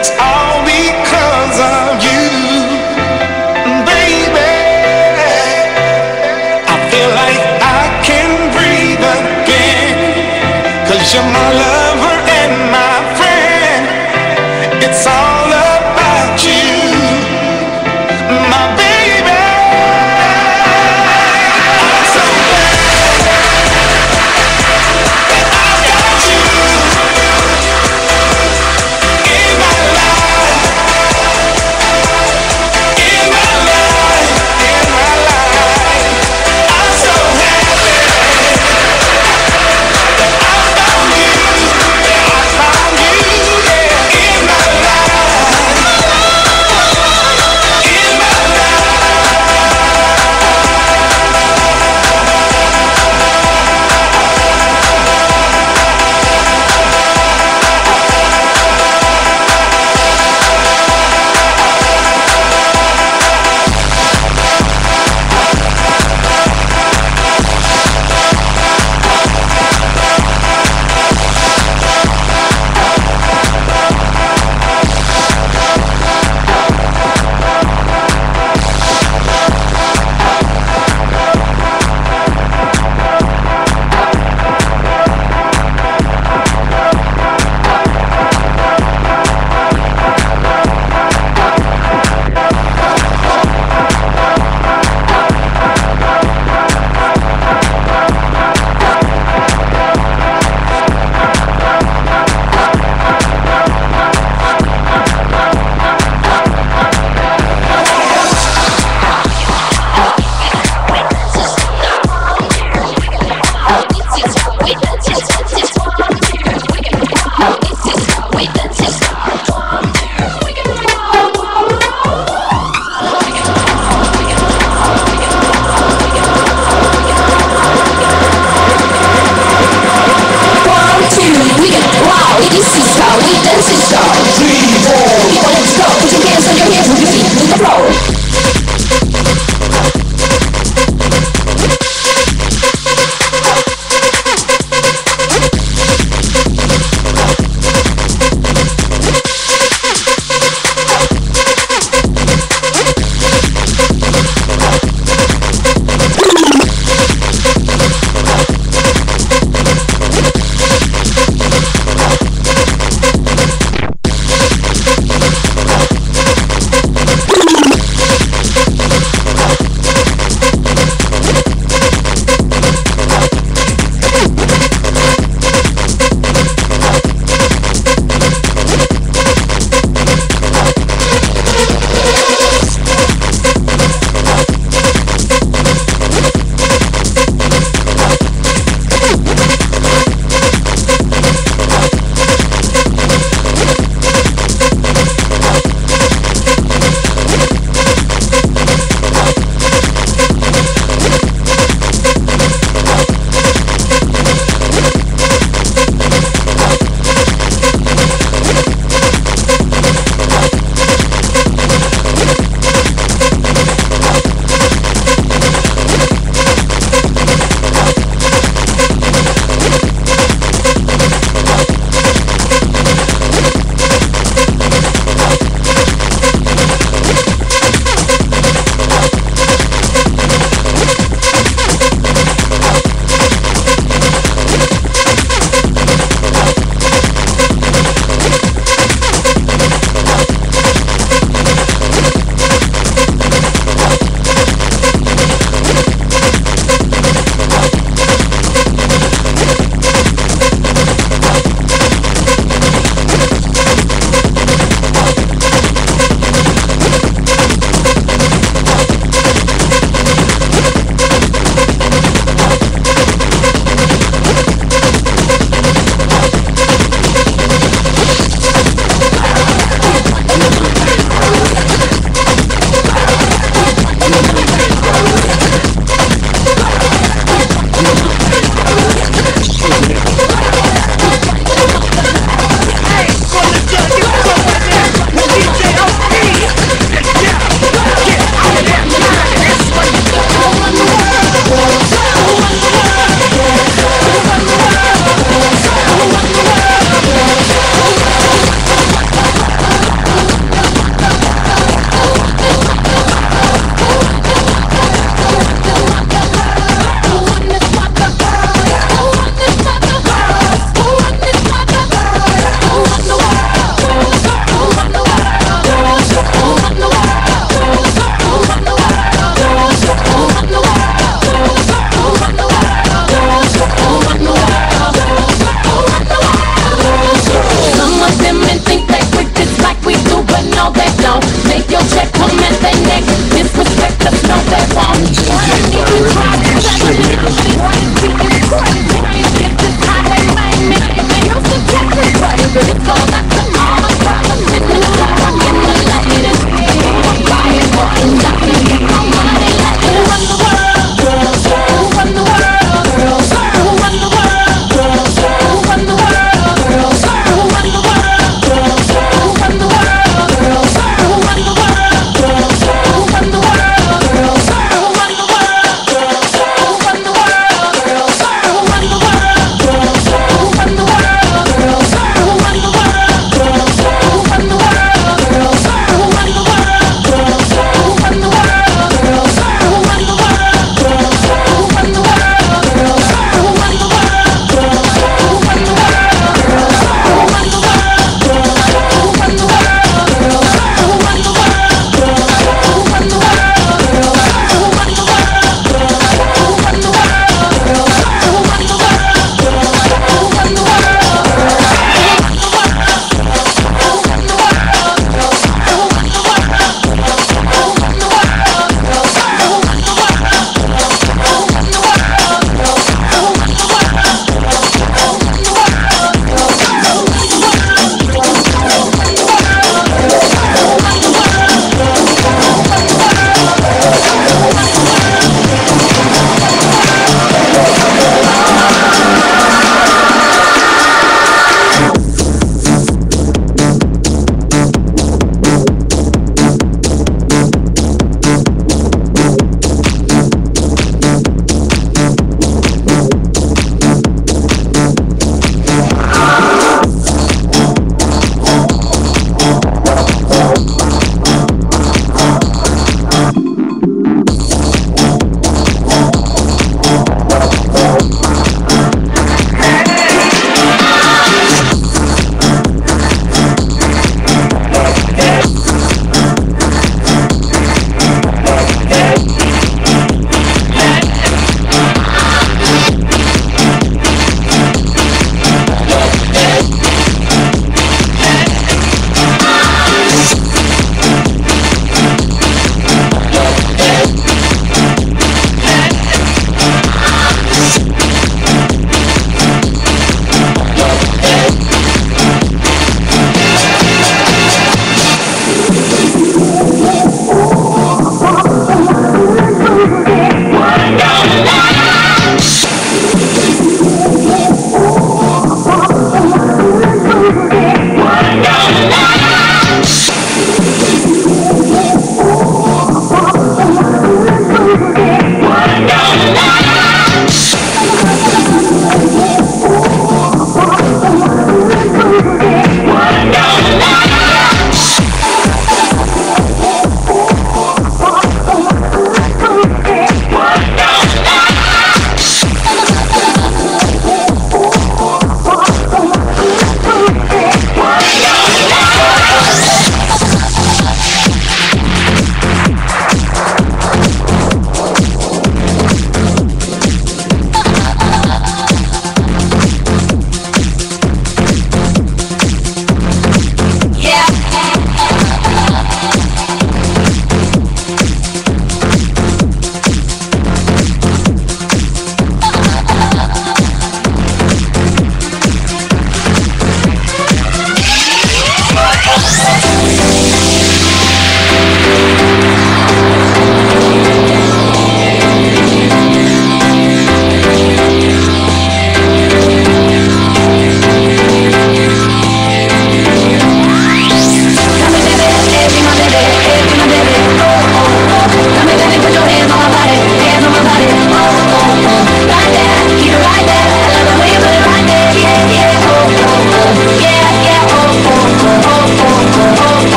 It's all we